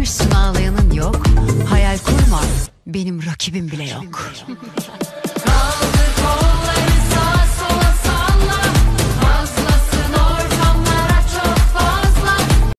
Görmüşsün ağlayanın yok. Hayal kurma. Benim rakibim bile yok.